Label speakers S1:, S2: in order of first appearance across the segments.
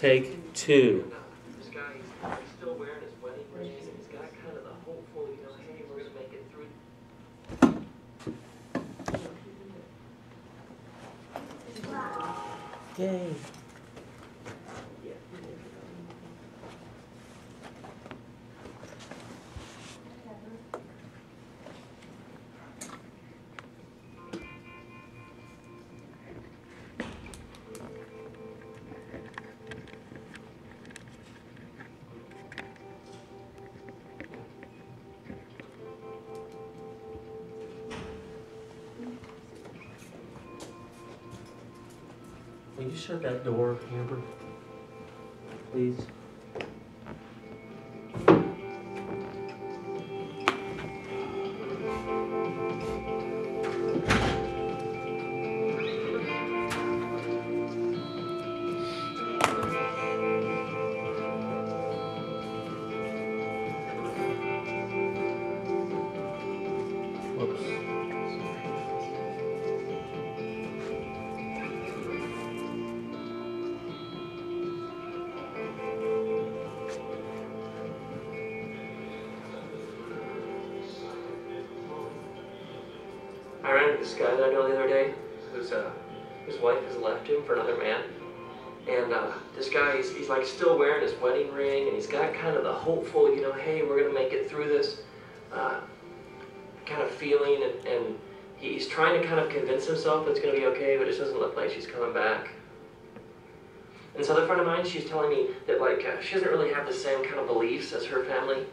S1: Take two. Will you shut that door, Amber? Please.
S2: I ran into this guy that I know the other day, who's uh, his wife has left him for another man. And uh, this guy, he's, he's like still wearing his wedding ring, and he's got kind of the hopeful, you know, hey, we're gonna make it through this uh, kind of feeling, and, and he's trying to kind of convince himself that it's gonna be okay, but it doesn't look like she's coming back. And this other friend of mine, she's telling me that like uh, she doesn't really have the same kind of beliefs as her family.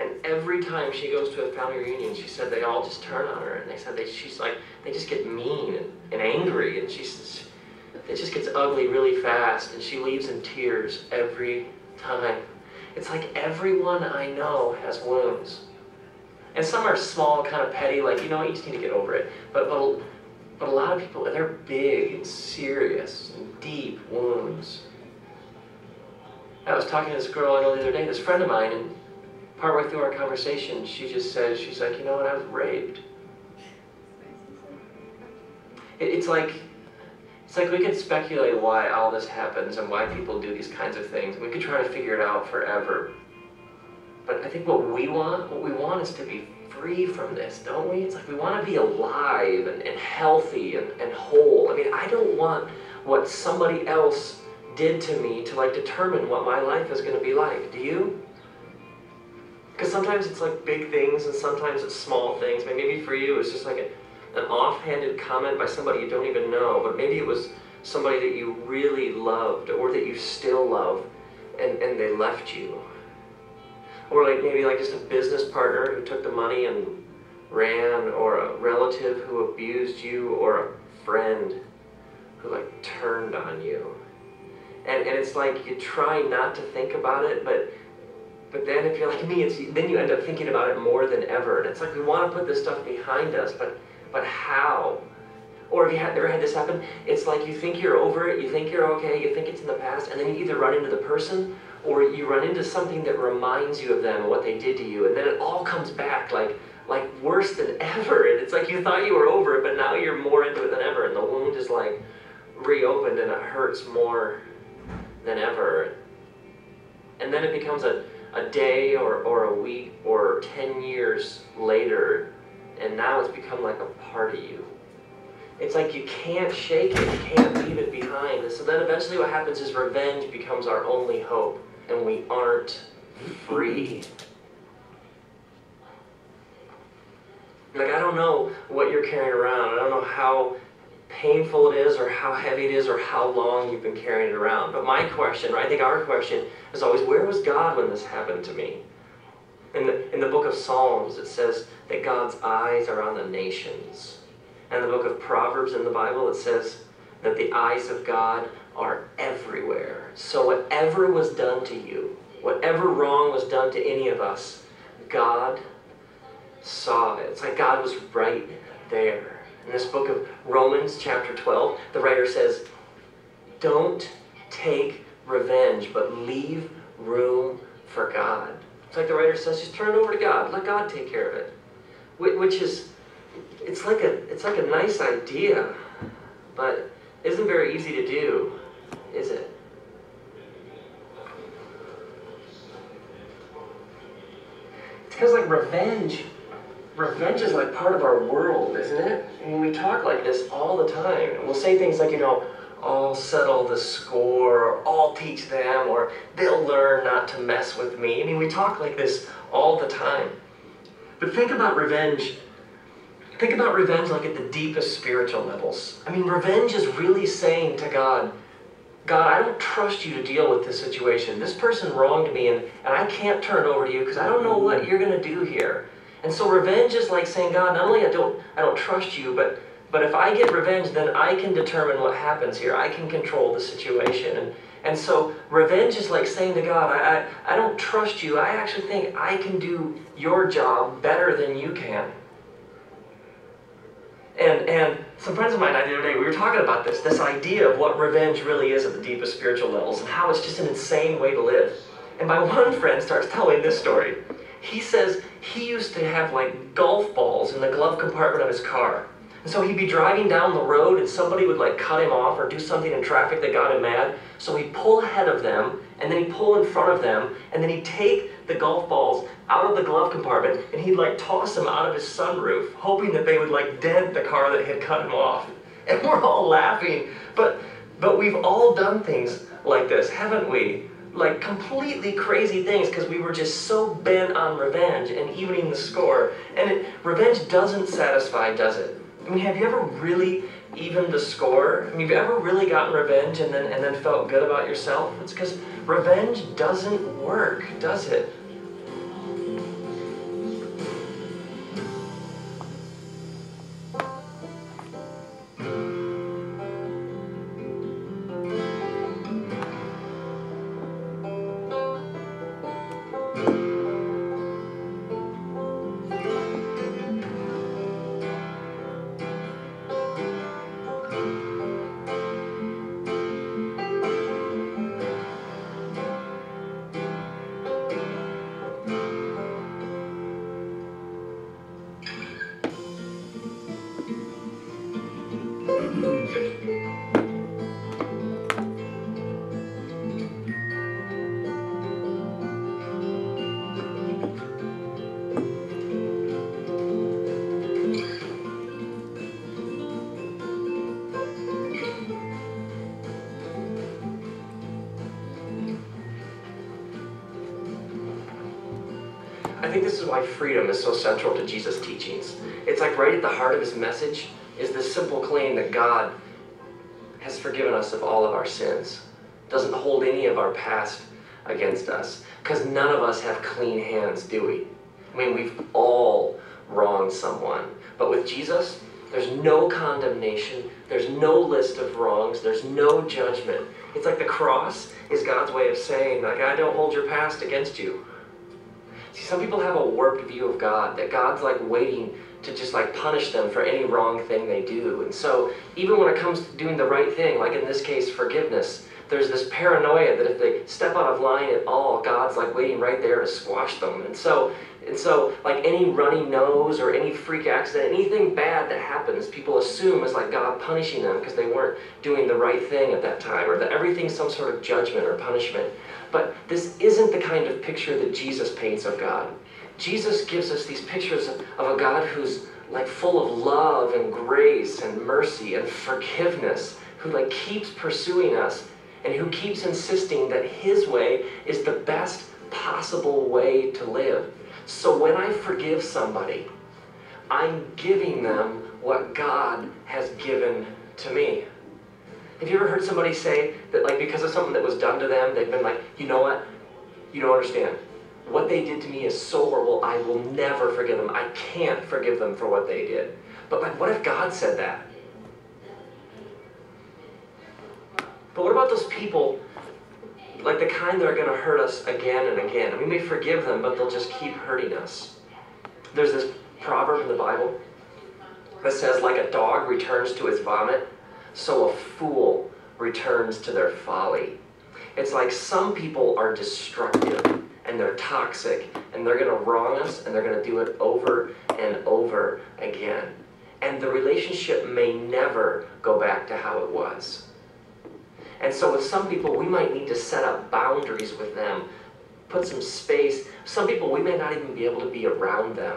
S2: And every time she goes to a family reunion, she said they all just turn on her, and they said they, she's like they just get mean and, and angry, and she's it just gets ugly really fast, and she leaves in tears every time. It's like everyone I know has wounds, and some are small, kind of petty, like you know you just need to get over it. But but but a lot of people they're big and serious and deep wounds. I was talking to this girl I know the other day, this friend of mine, and partway through our conversation, she just says, she's like, you know what, I was raped. It, it's like, it's like we could speculate why all this happens and why people do these kinds of things. We could try to figure it out forever. But I think what we want, what we want is to be free from this, don't we? It's like we want to be alive and, and healthy and, and whole. I mean, I don't want what somebody else did to me to like determine what my life is going to be like. Do you? Because sometimes it's like big things and sometimes it's small things. Maybe for you it's just like a, an offhanded comment by somebody you don't even know, but maybe it was somebody that you really loved or that you still love and, and they left you. Or like maybe like just a business partner who took the money and ran, or a relative who abused you, or a friend who like turned on you. And, and it's like you try not to think about it, but but then if you're like me, it's then you end up thinking about it more than ever. And it's like we want to put this stuff behind us, but but how? Or if you ever had this happen, it's like you think you're over it, you think you're okay, you think it's in the past, and then you either run into the person or you run into something that reminds you of them and what they did to you, and then it all comes back like like worse than ever. And it's like you thought you were over it, but now you're more into it than ever, and the wound is like reopened and it hurts more than ever. And then it becomes a, a day or, or a week or 10 years later, and now it's become like a part of you. It's like you can't shake it, you can't leave it behind. So then eventually what happens is revenge becomes our only hope, and we aren't free. Like, I don't know what you're carrying around. I don't know how painful it is or how heavy it is or how long you've been carrying it around. But my question, or I think our question, is always where was God when this happened to me? In the, in the book of Psalms, it says that God's eyes are on the nations. And the book of Proverbs in the Bible, it says that the eyes of God are everywhere. So whatever was done to you, whatever wrong was done to any of us, God saw it. It's like God was right there. In this book of Romans, chapter 12, the writer says, Don't take revenge, but leave room for God. It's like the writer says, just turn it over to God. Let God take care of it. Which is, it's like a, it's like a nice idea, but isn't very easy to do, is it? Because like revenge. Revenge is like part of our world, isn't it? We talk like this all the time. We'll say things like, you know, I'll settle the score, or I'll teach them, or they'll learn not to mess with me. I mean, we talk like this all the time. But think about revenge. Think about revenge like at the deepest spiritual levels. I mean, revenge is really saying to God, God, I don't trust you to deal with this situation. This person wronged me, and, and I can't turn it over to you because I don't know what you're going to do here. And so revenge is like saying, God, not only I don't I don't trust you, but but if I get revenge, then I can determine what happens here. I can control the situation. And and so revenge is like saying to God, I, I, I don't trust you. I actually think I can do your job better than you can. And, and some friends of mine and I the other day, we were talking about this, this idea of what revenge really is at the deepest spiritual levels and how it's just an insane way to live. And my one friend starts telling this story. He says he used to have like golf balls in the glove compartment of his car. And so he'd be driving down the road and somebody would like cut him off or do something in traffic that got him mad. So he'd pull ahead of them and then he'd pull in front of them and then he'd take the golf balls out of the glove compartment and he'd like toss them out of his sunroof, hoping that they would like dent the car that had cut him off. And we're all laughing. But but we've all done things like this, haven't we? Like completely crazy things because we were just so bent on revenge and evening the score. And it, revenge doesn't satisfy, does it? I mean, have you ever really evened the score? I mean, have you ever really gotten revenge and then and then felt good about yourself? It's because revenge doesn't work, does it? This is why freedom is so central to Jesus' teachings. It's like right at the heart of his message is this simple claim that God has forgiven us of all of our sins, doesn't hold any of our past against us, because none of us have clean hands, do we? I mean, we've all wronged someone. But with Jesus, there's no condemnation, there's no list of wrongs, there's no judgment. It's like the cross is God's way of saying, like, I don't hold your past against you. See, some people have a warped view of God, that God's like waiting to just like punish them for any wrong thing they do. And so, even when it comes to doing the right thing, like in this case, forgiveness, there's this paranoia that if they step out of line at all, God's like waiting right there to squash them. And so, and so, like any runny nose or any freak accident, anything bad that happens, people assume is like God punishing them because they weren't doing the right thing at that time, or that everything's some sort of judgment or punishment. But this isn't the kind of picture that Jesus paints of God. Jesus gives us these pictures of, a God who's like full of love and grace and mercy and forgiveness, who like keeps pursuing us and who keeps insisting that his way is the best possible way to live. So when I forgive somebody, I'm giving them what God has given to me. Have you ever heard somebody say that, like, because of something that was done to them, they've been like, you know what? You don't understand. What they did to me is so horrible, I will never forgive them. I can't forgive them for what they did. But, like, what if God said that? But what about those people, like the kind that are going to hurt us again and again? We may forgive them, but they'll just keep hurting us. There's this proverb in the Bible that says, like a dog returns to its vomit, so a fool returns to their folly. It's like some people are destructive and they're toxic and they're going to wrong us and they're going to do it over and over again. And the relationship may never go back to how it was. And so with some people, we might need to set up boundaries with them put some space. Some people, we may not even be able to be around them.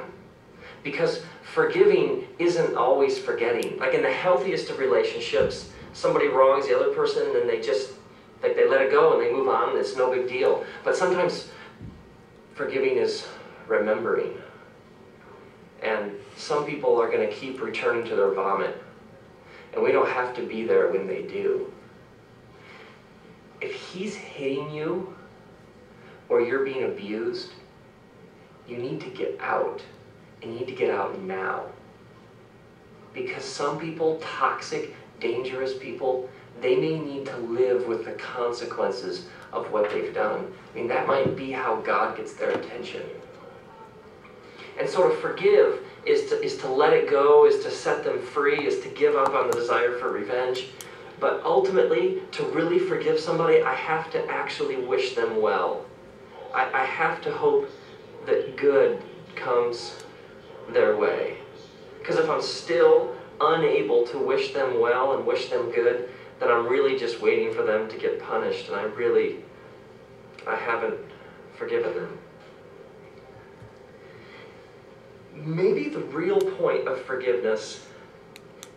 S2: Because forgiving isn't always forgetting. Like in the healthiest of relationships, somebody wrongs the other person and then they just, like they let it go and they move on and it's no big deal. But sometimes forgiving is remembering. And some people are going to keep returning to their vomit. And we don't have to be there when they do. If he's hitting you or you're being abused, you need to get out. And you need to get out now. Because some people, toxic, dangerous people, they may need to live with the consequences of what they've done. I mean, that might be how God gets their attention. And so to forgive is to, is to let it go, is to set them free, is to give up on the desire for revenge. But ultimately, to really forgive somebody, I have to actually wish them well. I, I have to hope that good comes their way. Because if I'm still unable to wish them well and wish them good, then I'm really just waiting for them to get punished, and I really, I haven't forgiven them. maybe the real point of forgiveness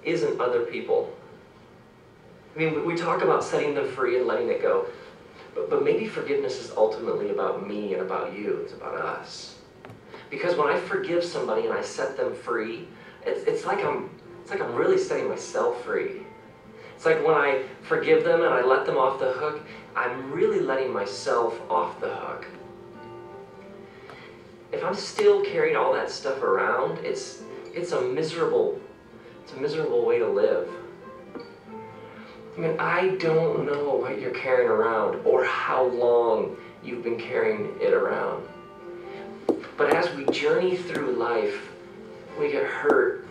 S2: isn't other people. I mean, we talk about setting them free and letting it go, but, but maybe forgiveness is ultimately about me and about you. It's about us. Because when I forgive somebody and I set them free, it's, it's like I'm it's like I'm really setting myself free. It's like when I forgive them and I let them off the hook, I'm really letting myself off the hook if I'm still carrying all that stuff around, it's it's a miserable it's a miserable way to live. I mean, I don't know what you're carrying around or how long you've been carrying it around. But as we journey through life, we get hurt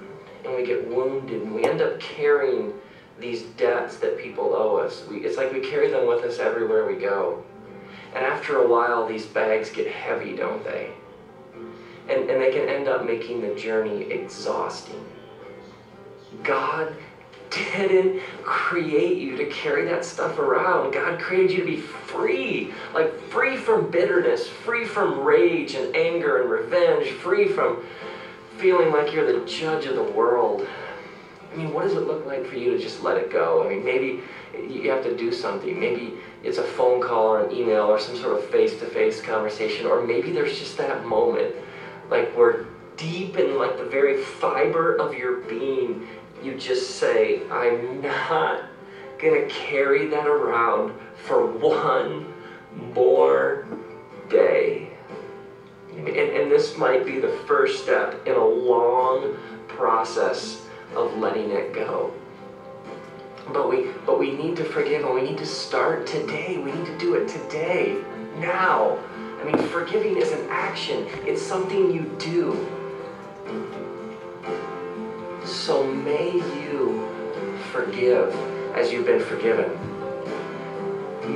S2: we get wounded and we end up carrying these debts that people owe us. We, it's like we carry them with us everywhere we go. And after a while, these bags get heavy, don't they? and, and they can end up making the journey exhausting. God didn't create you to carry that stuff around. God created you to be free, like free from bitterness, free from rage and anger and revenge, free from feeling like you're the judge of the world. I mean, what does it look like for you to just let it go? I mean, maybe you have to do something. Maybe it's a phone call or an email or some sort of face to face conversation, or maybe there's just that moment like where deep in like the very fiber of your being, you just say, I'm not gonna carry that around for one more day. And, and this might be the first step in a long process of letting it go. But we, but we need to forgive and we need to start today. We need to do it today, now. I mean, forgiving is an action, it's something you do. So may you forgive as you've been forgiven.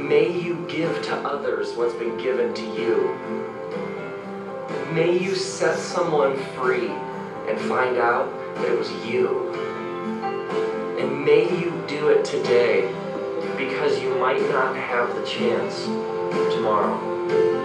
S2: May you give to others what's been given to you. May you set someone free and find out that it was you. And may you do it today because you might not have the chance tomorrow.